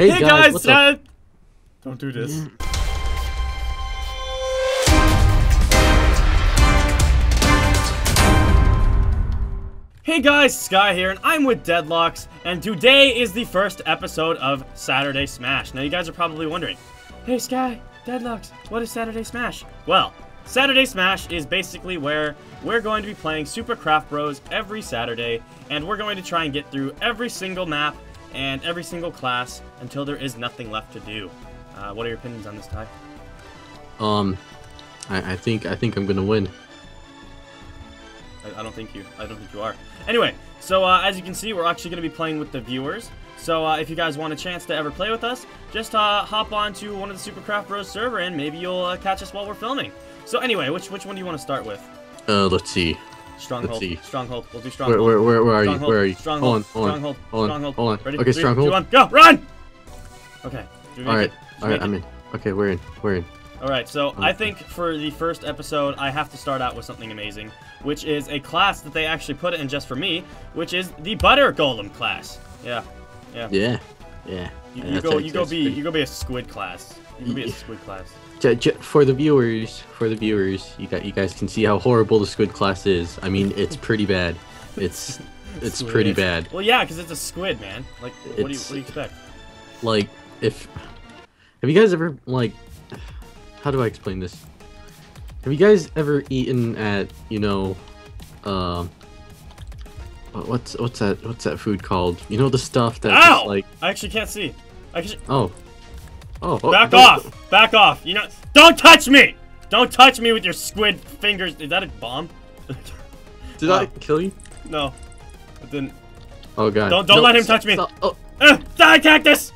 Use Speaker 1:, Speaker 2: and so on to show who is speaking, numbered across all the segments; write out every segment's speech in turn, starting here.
Speaker 1: Hey,
Speaker 2: Hey
Speaker 1: guys,
Speaker 2: guys,
Speaker 1: what's up?
Speaker 2: uh, don't do this. Hey guys, Sky here, and I'm with Deadlox, and today is the first episode of Saturday Smash. Now you guys are probably wondering, hey Sky, Deadlox, what is Saturday Smash? Well, Saturday Smash is basically where we're going to be playing Super Craft Bros every Saturday, and we're going to try and get through every single map and every single class until there is nothing left to do. Uh, what are your opinions on this, Ty?
Speaker 1: Um, I, I think I think I'm gonna win.
Speaker 2: I, I don't think you. I don't think you are. Anyway, so uh, as you can see, we're actually going to be playing with the viewers. So uh, if you guys want a chance to ever play with us, just uh, hop on to one of the Supercraft Bros server, and maybe you'll uh, catch us while we're filming. So anyway, which which one do you want to start with?
Speaker 1: Uh, let's see.
Speaker 2: Stronghold. Stronghold. We'll do
Speaker 1: Where
Speaker 2: Stronghold.
Speaker 1: where where, where are you? Where are you?
Speaker 2: Stronghold.
Speaker 1: Hold on, hold on,
Speaker 2: Stronghold.
Speaker 1: hold on,
Speaker 2: Stronghold.
Speaker 1: hold on.
Speaker 2: Ready?
Speaker 1: Okay,
Speaker 2: Three,
Speaker 1: stronghold.
Speaker 2: two, one, go! Run! Okay.
Speaker 1: All right,
Speaker 2: it?
Speaker 1: All right, I'm in. Okay, we're in. We're in.
Speaker 2: Alright, so I think for the first episode, I have to start out with something amazing, which is a class that they actually put in just for me, which is the Butter Golem class. Yeah, yeah.
Speaker 1: Yeah, yeah.
Speaker 2: You, you go, you go be, you go be a squid class. You go be a
Speaker 1: Yeah.
Speaker 2: squid class.
Speaker 1: J- j- for the viewers, for the viewers, you got you guys can see how horrible the squid class is. I mean, it's pretty bad. It's it's pretty bad.
Speaker 2: Well, yeah, because it's a squid, man. Like, what do you, what do you expect?
Speaker 1: Like, if have you guys ever like, how do I explain this? Have you guys ever eaten at you know, um, what- what's what's that what's that food called? You know the stuff that like
Speaker 2: I actually can't see. I actually,
Speaker 1: oh, oh, oh
Speaker 2: back off, back off. You know, don't touch me. Don't touch me with your squid fingers. Is that a bomb?
Speaker 1: Did
Speaker 2: Wow.
Speaker 1: I kill you?
Speaker 2: no, it didn't.
Speaker 1: Oh god!
Speaker 2: Don't- don't
Speaker 1: No,
Speaker 2: let him
Speaker 1: stop,
Speaker 2: touch me.
Speaker 1: stop. Oh,
Speaker 2: Uh, die, cactus.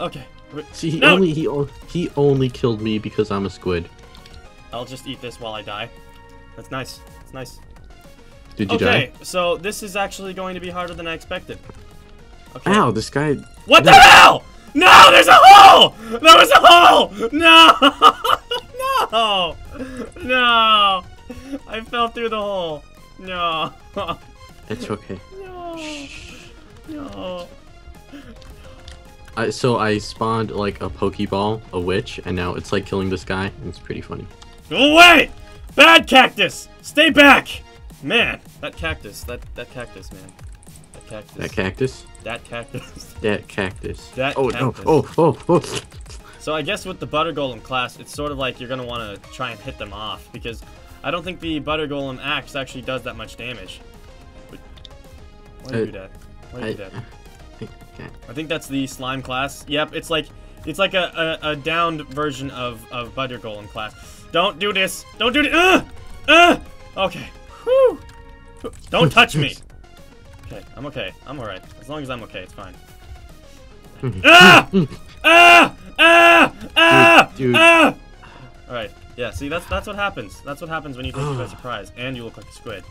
Speaker 2: Okay.
Speaker 1: see, he
Speaker 2: No!
Speaker 1: only he he only killed me because I'm a squid.
Speaker 2: I'll just eat this while I die. That's nice. That's nice.
Speaker 1: Did you
Speaker 2: okay,
Speaker 1: die?
Speaker 2: Okay, so this is actually going to be harder than I expected. Okay.
Speaker 1: Ow! This guy.
Speaker 2: What the hell? No, there's a hole! There was a hole! No! no! No! I fell through the hole. No.
Speaker 1: It's okay.
Speaker 2: no. No.
Speaker 1: I, so I spawned like a Pokeball, a witch, and now it's like killing this guy. and It's pretty funny.
Speaker 2: Go away! Bad cactus! Stay back! Man, that cactus, that that cactus, man. That cactus.
Speaker 1: That cactus.
Speaker 2: That cactus.
Speaker 1: That cactus.
Speaker 2: That
Speaker 1: oh
Speaker 2: cactus.
Speaker 1: no! Oh oh oh!
Speaker 2: So I guess with the Butter Golem class, it's sort of like you're gonna want to try and hit them off because I don't think the Butter Golem axe actually does that much damage. But why do you
Speaker 1: Uh,
Speaker 2: do that? Why do
Speaker 1: I,
Speaker 2: you do that?
Speaker 1: okay.
Speaker 2: I think that's the slime class. Yep, it's like it's like a, a, a downed version of, of Butter Golem class. Don't do this! Don't do this! Uh! Uh! Okay. Whew! Don't touch me! Okay, I'm okay. I'm alright. As long as I'm okay, it's fine. ah! Ah! Ah! Ah!
Speaker 1: Dude, dude.
Speaker 2: Ah! Alright. Yeah, see, that's that's what happens. That's what happens when you take you by surprise, and you look like a squid.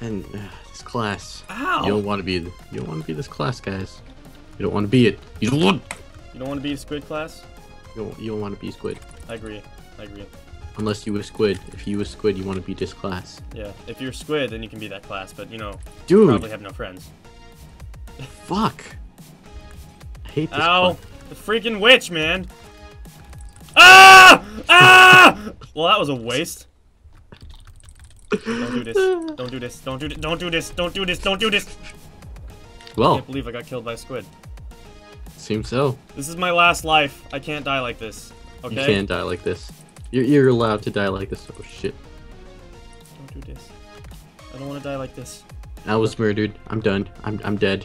Speaker 1: And uh, this class.
Speaker 2: Ow!
Speaker 1: You don't want to be. You don't want to be this class, guys. You don't want to be it. You don't want.
Speaker 2: You don't want to be a squid class?
Speaker 1: You don't, you don't want to be squid.
Speaker 2: I agree. I agree.
Speaker 1: Unless you were squid. If you were squid, you want to be this class.
Speaker 2: Yeah, if you're squid, then you can be that class, but you know,
Speaker 1: Dude,
Speaker 2: probably have no friends.
Speaker 1: fuck. I hate this.
Speaker 2: Ow! The freaking witch, man! Ah! Ah! Well, that was a waste. Don't do this. Don't do this. Don't do this. Don't do this. Don't do this. Don't do this. I
Speaker 1: Well,
Speaker 2: can't believe I got killed by a squid.
Speaker 1: seems so.
Speaker 2: This is my last life. I can't die like this. Okay?
Speaker 1: You can't die like this. You're, you're allowed to die like this. Oh shit.
Speaker 2: Don't do this. I don't want to die like this.
Speaker 1: I was murdered. I'm done. I'm, I'm dead.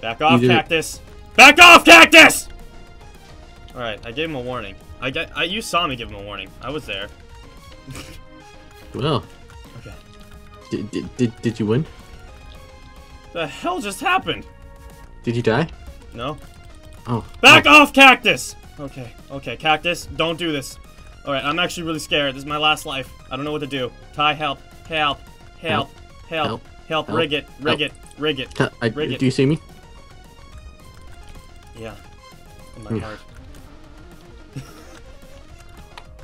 Speaker 2: Back off,
Speaker 1: it.
Speaker 2: cactus! Back off, cactus! Alright, I gave him a warning. I, get, I You saw me give him a warning. I was there.
Speaker 1: Well,
Speaker 2: Okay.
Speaker 1: did, did, did, did you win?
Speaker 2: The hell just happened?
Speaker 1: Did you die?
Speaker 2: No?
Speaker 1: Oh.
Speaker 2: Back
Speaker 1: oh.
Speaker 2: off, cactus! Okay, okay, cactus, don't do this. Alright, I'm actually really scared. This is my last life. I don't know what to do. Ty, help, help, help, help, help,
Speaker 1: Help.
Speaker 2: rig it, rig it, rig it.
Speaker 1: I,
Speaker 2: Rig it.
Speaker 1: do you see me?
Speaker 2: Yeah. In my heart.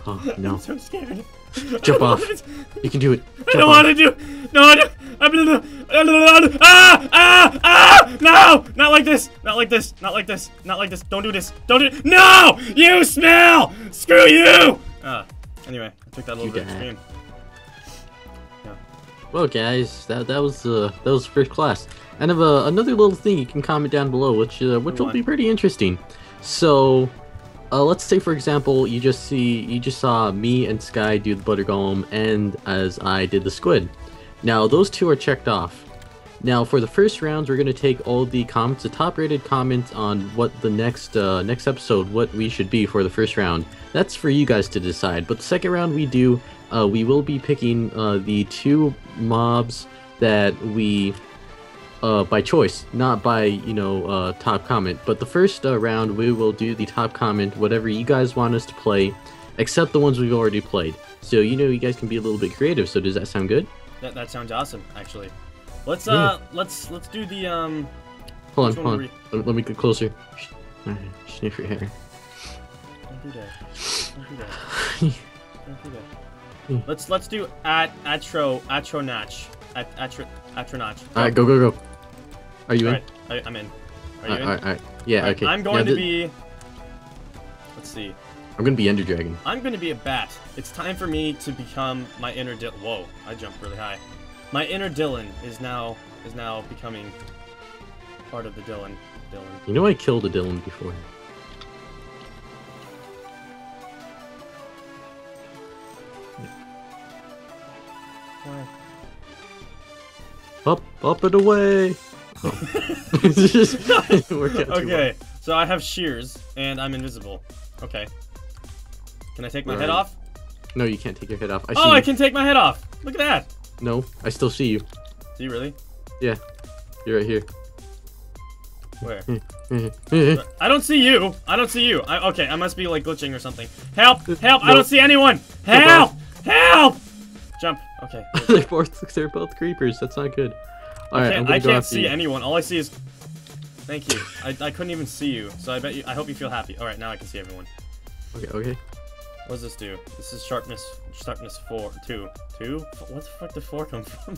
Speaker 1: Oh no.
Speaker 2: I'm so scared.
Speaker 1: Jump off. You can do it.
Speaker 2: I
Speaker 1: Jump
Speaker 2: don't
Speaker 1: off.
Speaker 2: want to do. No, I don't. I'm. Ah! Ah! Ah! No! Not like this! Not like this! Not like this! Not like this! Don't do this! Don't do it! No! You smell! Screw you! Uh, anyway, I took that a little
Speaker 1: You
Speaker 2: bit extreme.
Speaker 1: Well, guys, that that was uh, that was first class. And of uh, another little thing you can comment down below, which uh, which will be pretty interesting. So, uh, let's say for example, you just see you just saw me and Sky do the butter golem, and as I did the squid. Now those two are checked off. Now for the first rounds, we're gonna take all the comments, the top-rated comments on what the next uh, next episode, what we should be for the first round. That's for you guys to decide. But the second round we do, uh, we will be picking uh, the two mobs that we uh, by choice, not by you know uh, top comment. But the first uh, round we will do the top comment, whatever you guys want us to play, except the ones we've already played. So you know you guys can be a little bit creative. So does that sound good?
Speaker 2: That, that sounds awesome, actually. Let's
Speaker 1: Yeah.
Speaker 2: uh, let's let's do the um.
Speaker 1: Hold on, hold on. Let, let me get closer. Sniff your hair.
Speaker 2: Don't do that. Don't do that. Don't do that. Let's let's do at atro atronach at atro atronach.
Speaker 1: All right, go go go. Are you in?
Speaker 2: Alright, I, I'm in. Are you
Speaker 1: All right,
Speaker 2: in?
Speaker 1: all right, all right. Yeah,
Speaker 2: Alright,
Speaker 1: okay.
Speaker 2: I'm going
Speaker 1: Yeah,
Speaker 2: to be. Let's see.
Speaker 1: I'm gonna be Ender Dragon.
Speaker 2: I'm going to be a bat. It's time for me to become my inner Dylan. Whoa! I jumped really high. My inner Dylan is now is now becoming part of the Dylan. Dylan.
Speaker 1: You know I killed a Dylan before.
Speaker 2: Why?
Speaker 1: Up, up and away. Oh. It just didn't work out too well.
Speaker 2: Okay, so I have shears and I'm invisible. Okay. Can I take my
Speaker 1: Where
Speaker 2: head
Speaker 1: are
Speaker 2: off?
Speaker 1: No, you can't take your head off. I
Speaker 2: Oh,
Speaker 1: you.
Speaker 2: I can take my head off. Look at that.
Speaker 1: No, I still see you.
Speaker 2: Do you really?
Speaker 1: Yeah, you're right here.
Speaker 2: Where?
Speaker 1: Mm, mm-hmm.
Speaker 2: I don't see you. I don't see you. I, okay, I must be like glitching or something. Help! Uh, Help! I don't see anyone. Help! Help! Jump. Okay.
Speaker 1: they're both they're both creepers. That's not good. All right,
Speaker 2: I can't, I can't see
Speaker 1: you.
Speaker 2: anyone. All I see is. Thank you. I, I couldn't even see you, so I bet you. I hope you feel happy. All right, now I can see everyone.
Speaker 1: Okay, okay.
Speaker 2: What does this do? This is sharpness. Sharpness four. Two. Two. What the fuck did four come from?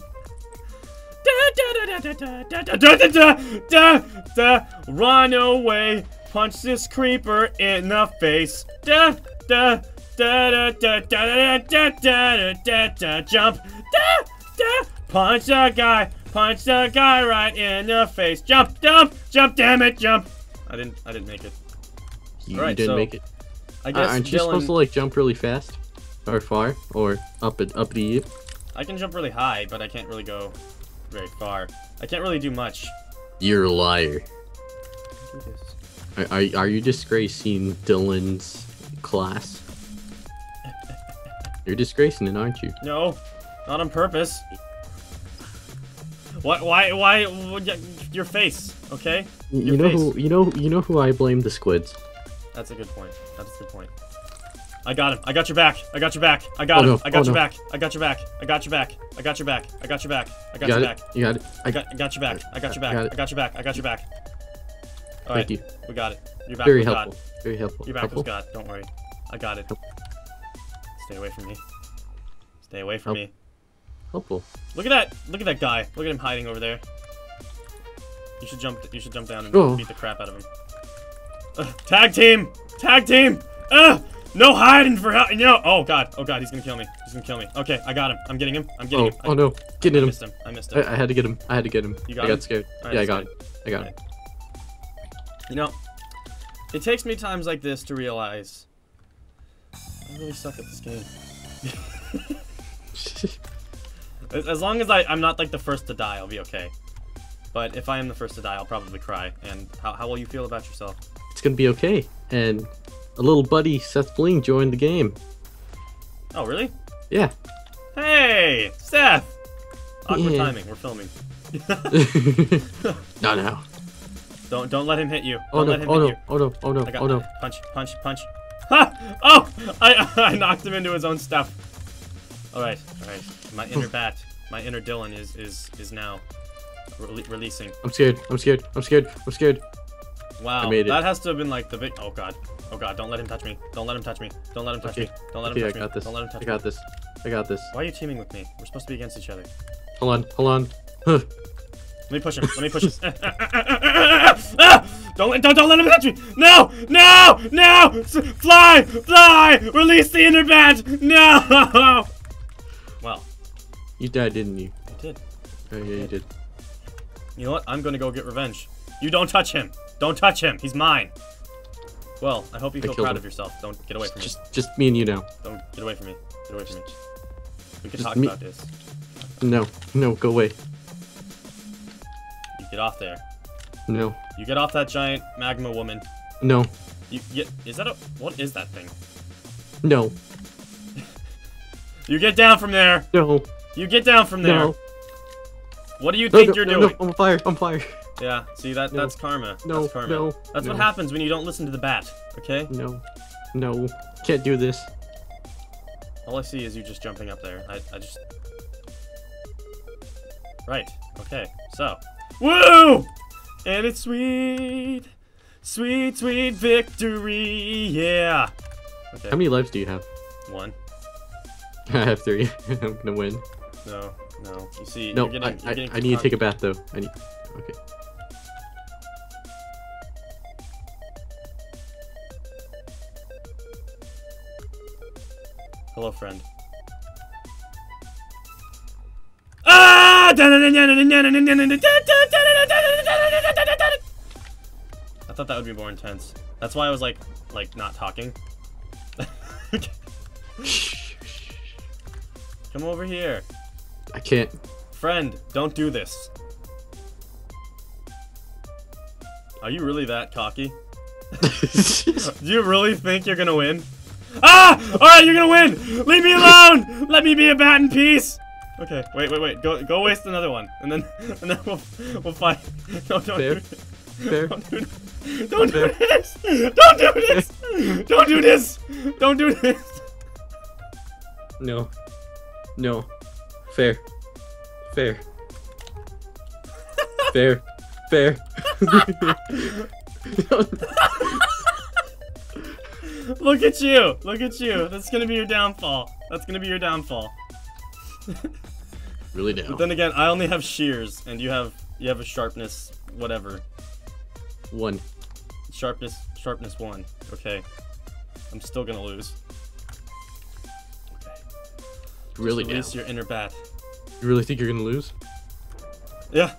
Speaker 2: Da, da, da, da, da, da, da, da, da, da, da. Run away! Punch this creeper in the face! Da da da da da da da da da da da jump! Da da punch the guy! Punch the guy right in the face! Jump! Jump! Jump! Damn it! Jump! I didn't. I didn't make it.
Speaker 1: You, you didn't
Speaker 2: so
Speaker 1: make it.
Speaker 2: I
Speaker 1: Uh, aren't you
Speaker 2: Dylan.
Speaker 1: supposed to like jump really fast, or far, or up and up the?
Speaker 2: I can jump really high, but I can't really go very far. I can't really do much.
Speaker 1: You're a liar. Are, are, are you disgracing Dylan's class? You're disgracing it, aren't you?
Speaker 2: No, not on purpose. Why? Why? Why? Your face, okay?
Speaker 1: You know
Speaker 2: face.
Speaker 1: who? You know? You know who I blame the squids?
Speaker 2: That's a good point. That's a good point. I got him. I got your back. I got your back. I got
Speaker 1: Oh,
Speaker 2: him.
Speaker 1: no.
Speaker 2: I got
Speaker 1: Oh,
Speaker 2: your
Speaker 1: no.
Speaker 2: back. I got your back. I got your back. I got your back. I got your back. I
Speaker 1: You
Speaker 2: got
Speaker 1: got
Speaker 2: your
Speaker 1: it.
Speaker 2: back.
Speaker 1: You got it. I
Speaker 2: got, I got your back. I got your back. I got your back. I got your back. All right,
Speaker 1: Thank you.
Speaker 2: we got it. Your back
Speaker 1: Very
Speaker 2: was
Speaker 1: helpful.
Speaker 2: God.
Speaker 1: Very helpful.
Speaker 2: Your back
Speaker 1: helpful.
Speaker 2: was God. Don't worry. I got it. Stay away from me. Stay away from
Speaker 1: Help.
Speaker 2: me.
Speaker 1: Helpful.
Speaker 2: Look at that! Look at that guy. Look at him hiding over there. You should jump. You should jump down and
Speaker 1: Oh.
Speaker 2: beat the crap out of him. Tag team! Tag team! Ugh! No hiding for help! No! Oh god! Oh god! He's gonna kill me. He's gonna kill me. Okay, I got him. I'm getting him. I'm getting
Speaker 1: Oh,
Speaker 2: him.
Speaker 1: oh no! Get
Speaker 2: I
Speaker 1: him!
Speaker 2: missed him. I missed him.
Speaker 1: I, I had to get him. I had to get him.
Speaker 2: You got
Speaker 1: I got
Speaker 2: him?
Speaker 1: scared.
Speaker 2: Alright,
Speaker 1: yeah, I got
Speaker 2: good.
Speaker 1: it. I got
Speaker 2: Alright. You know, it takes me times like this to realize I really suck at this game. As, as long as I, I'm not like the first to die, I'll be okay. But if I am the first to die, I'll probably cry. And how, how will you feel about yourself?
Speaker 1: it's gonna be okay. And a little buddy, SethBling, joined the game.
Speaker 2: Oh, really?
Speaker 1: Yeah.
Speaker 2: Hey, Seth! Awkward
Speaker 1: Yeah.
Speaker 2: timing. We're filming.
Speaker 1: no, no.
Speaker 2: don't don't let him hit you.
Speaker 1: Oh
Speaker 2: Don't
Speaker 1: no!
Speaker 2: let him
Speaker 1: Oh
Speaker 2: hit
Speaker 1: no!
Speaker 2: you.
Speaker 1: Oh no! Oh no! Oh no!
Speaker 2: punch, punch, punch. Ha! Oh! I I knocked him into his own stuff. All right, all right. My inner bat, my inner Dylan is is is now rele releasing.
Speaker 1: I'm scared. I'm scared. I'm scared. I'm scared.
Speaker 2: Wow, that has to have been like the big. Oh god, oh god! Don't let him touch me. Don't let him touch me. Don't let him touch
Speaker 1: Okay.
Speaker 2: me. Don't let him
Speaker 1: Okay, I
Speaker 2: touch
Speaker 1: got
Speaker 2: me.
Speaker 1: this.
Speaker 2: Don't let him touch
Speaker 1: I got this. I got this.
Speaker 2: Why are you teaming with me? We're supposed to be against each other.
Speaker 1: Hold on. Hold on.
Speaker 2: Let me push him. Let me push him. Don't, let- don't, don't let him touch me. No, no, no. Fly, fly. Release the inner bat. No. Well,
Speaker 1: You died, didn't you?
Speaker 2: I did.
Speaker 1: Oh yeah, you did.
Speaker 2: You know what? I'm gonna go get revenge. You don't touch him. Don't touch him. He's mine. Well, I hope you
Speaker 1: I
Speaker 2: feel proud
Speaker 1: him.
Speaker 2: of yourself. Don't get away from me.
Speaker 1: Just, just me and you now.
Speaker 2: Don't get away from me. Get away from me. We can
Speaker 1: Just
Speaker 2: talk
Speaker 1: me-
Speaker 2: about this.
Speaker 1: No, no, go away.
Speaker 2: You get off there.
Speaker 1: No,
Speaker 2: You get off that giant magma woman.
Speaker 1: no,
Speaker 2: You get. Is that a? What is that thing?
Speaker 1: no,
Speaker 2: You get down from there.
Speaker 1: no,
Speaker 2: You get down from there.
Speaker 1: no.
Speaker 2: What do you think
Speaker 1: no,
Speaker 2: you're
Speaker 1: no,
Speaker 2: doing?
Speaker 1: I'm on fire, I'm on fire.
Speaker 2: Yeah. See that? That's karma.
Speaker 1: No,
Speaker 2: that's karma.
Speaker 1: no,
Speaker 2: That's what happens when you don't listen to the bat. Okay.
Speaker 1: No, no, can't do this.
Speaker 2: All I see is you just jumping up there. I, I just. Right. Okay. So. Woo! And it's sweet, sweet, sweet victory. Yeah. Okay.
Speaker 1: How many lives do you have?
Speaker 2: One.
Speaker 1: I have three. I'm gonna win.
Speaker 2: No. No. You see.
Speaker 1: No,
Speaker 2: getting,
Speaker 1: I, I, I need to take a bath though. I need. Okay.
Speaker 2: Hello, friend. Ah! I thought that would be more intense. That's why I was like, like not talking. Come over here,
Speaker 1: I can't.
Speaker 2: friend. Don't do this. Are you really that cocky? Do you really think you're gonna win? Ah! Alright, you're gonna win! Leave me alone! Let me be a bat in peace! Okay, wait, wait, wait. Go go waste another one. And then and then we'll we'll fight. No, don't
Speaker 1: Fair.
Speaker 2: do
Speaker 1: Fair.
Speaker 2: Don't do, don't do this! Don't do this! Don't do this! Don't do this!
Speaker 1: No. No. Fair. Fair. Fair. Fair.
Speaker 2: Look at you! Look at you! That's gonna be your downfall. That's gonna be your downfall.
Speaker 1: really now.
Speaker 2: But then again, I only have shears, and you have you have a sharpness whatever.
Speaker 1: One.
Speaker 2: Sharpness sharpness one. Okay. I'm still gonna lose.
Speaker 1: Really now.
Speaker 2: Release your inner bat.
Speaker 1: You really think you're gonna lose?
Speaker 2: Yeah.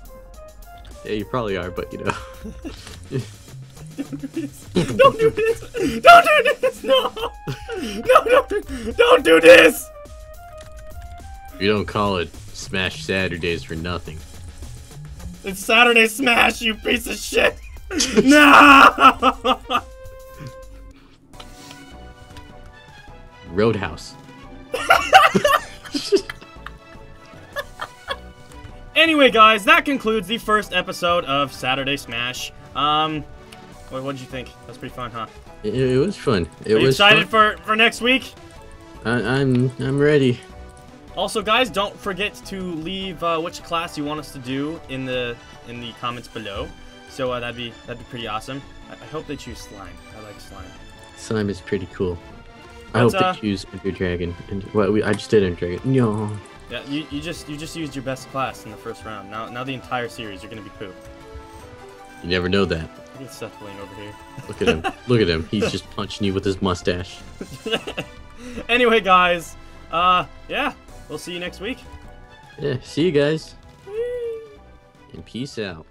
Speaker 1: Yeah, you probably are, but you know.
Speaker 2: Don't do this! Don't do this! Don't do this! No! No! Don't! Don't do this!
Speaker 1: you don't call it Smash Saturdays for nothing.
Speaker 2: It's Saturday Smash, you piece of shit! No!
Speaker 1: Roadhouse.
Speaker 2: Anyway, guys, that concludes the first episode of Saturday Smash. Um, what did you think? That's pretty fun, huh?
Speaker 1: It, it was fun. It
Speaker 2: Are you
Speaker 1: was
Speaker 2: excited
Speaker 1: fun.
Speaker 2: for for next week?
Speaker 1: I, I'm I'm ready.
Speaker 2: Also, guys, don't forget to leave uh, which class you want us to do in the in the comments below. So uh, that'd be that'd be pretty awesome. I, I hope they choose slime. I like slime.
Speaker 1: Slime is pretty cool. I hope
Speaker 2: uh,
Speaker 1: they choose Ender Dragon. And well, we, I just did Ender Dragon. No.
Speaker 2: Yeah, you, you just you just used your best class in the first round. Now now the entire series you're gonna be poop.
Speaker 1: You never know that.
Speaker 2: Look at SethBling over here.
Speaker 1: Look at him. Look at him. He's just punching you with his mustache.
Speaker 2: anyway, guys, uh, yeah, we'll see you next week.
Speaker 1: Yeah. See you guys. And peace out.